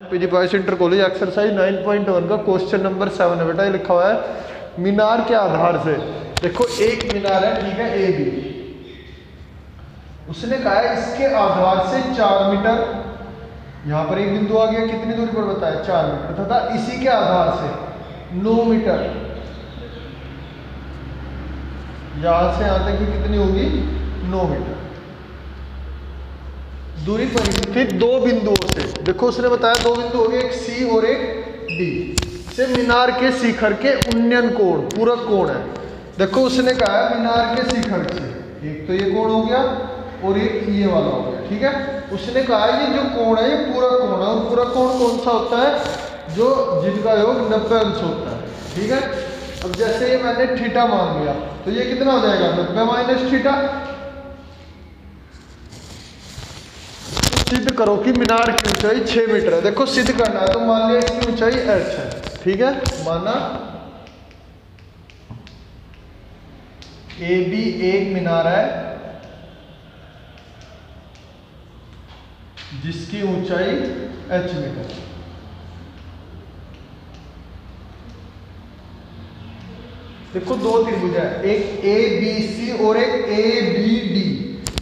PG boys inter college exercise 9.1 का question number seven है बेटा, ये लिखा हुआ है। मीनार के आधार से। देखो, एक मीनार है, ठीक है ए बी उसने कहा है, इसके आधार से चार मीटर, यहाँ पर एक बिंदु आ गया, कितनी दूरी पर बताया? चार मीटर, तथा इसी के आधार से नौ मीटर। यहाँ से यहाँ तक कितनी होगी? नौ मीटर। दूरी पर स्थित दो बिंदुओं से। देखो, उसने बताया दो बिंदु हो गए, एक सी और एक डी। से मीनार के शिखर के उन्नयन कोण, पूरक कोण है। देखो, उसने कहा है मीनार के शिखर से। एक तो ये कोण हो गया और एक ये वाला हो गया, ठीक है? उसने कहा है ये जो कोण है, ये पूरक कोण है। और पूरक कोण कौन सा होता है? जो जिनका योग नब्बे अंश होता है, ठीक है? अब जैसे ये मैंने थीटा मान लिया तो ये कितना हो जाएगा? नब्बे माइनस थीटा। सिद्ध करो कि मीनार की ऊंचाई 6 मीटर है। देखो, सिद्ध करना है तो मान लिया इसकी ऊंचाई एच है। ठीक है? माना ए बी एक मीनार है, जिसकी ऊंचाई एच मीटर देखो, दो त्रिभुज है। एक ए बी सी और एक ए बी डी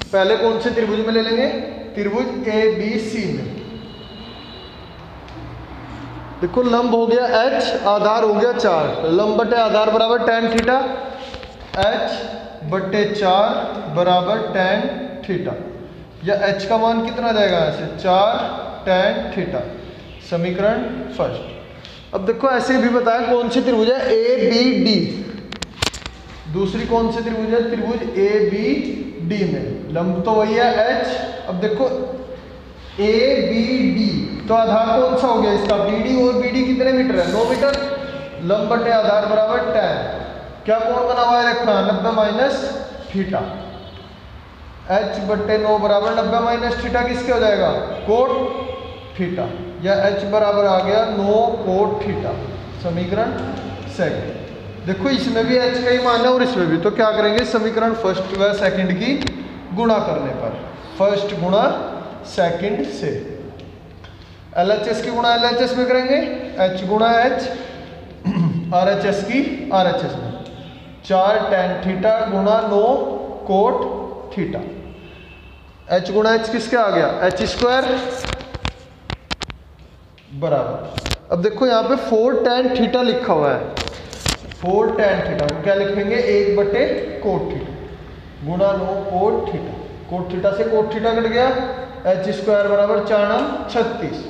पहले कौन से त्रिभुज में ले लेंगे? त्रिभुज ए, बी, सी में। देखो, लंब हो गया एच आधार हो गया चार। लंब बटे आधार बराबर टेन थीटा एच बटे चार बराबर टेन थीटा या एच का मान कितना जाएगा ऐसे? चार टेन थीटा समीकरण फ़र्स्ट अब देखो, ऐसे भी बताया कौन सी त्रिभुज है? ए बी डी दूसरी कौन सी त्रिभुज है? त्रिभुज ए बी डी में। लंब तो वही है एच अब देखो ए बी डी तो आधार कौन सा हो गया इसका? बी डी और बी डी कितने मीटर है? नौ मीटर? लंब बटे आधार बराबर टेन क्या कौन बना हुआ है? रखना नब्बे माइनस थीटा। एच बट्टे नौ बराबर नब्बे माइनस थीटा किसके हो जाएगा? Cot theta. या एच बराबर आ गया नौ कोट थीटा। समीकरण सेकंड देखो, इसमें भी एच का ही मान है और इसमें भी। तो क्या करेंगे? समीकरण फ़र्स्ट व सेकंड की गुणा करने पर। फ़र्स्ट गुणा सेकंड से। एल एच एस की गुणा एल एच एस में करेंगे, एच गुणा एच आर एच एस की आर एच एस में। चार टेन थीटा गुणा नो कोट थीटा एच गुणा एच किसके आ गया? एच स्क्वायर बराबर। अब देखो यहाँ पे फोर टेन थीटा लिखा हुआ है। फोर टेन थीटा क्या लिखेंगे? एक बटे कोट थीटा गुणा नो कोट थीटा कोट थीटा से कोट थीटा कट गया, एच स्क्वायर बराबर चार छत्तीस,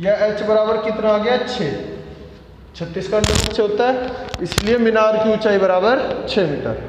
या एच बराबर कितना आ गया, छः। छत्तीस का अंडर होता है? इसलिए मीनार की ऊंचाई बराबर छः मीटर।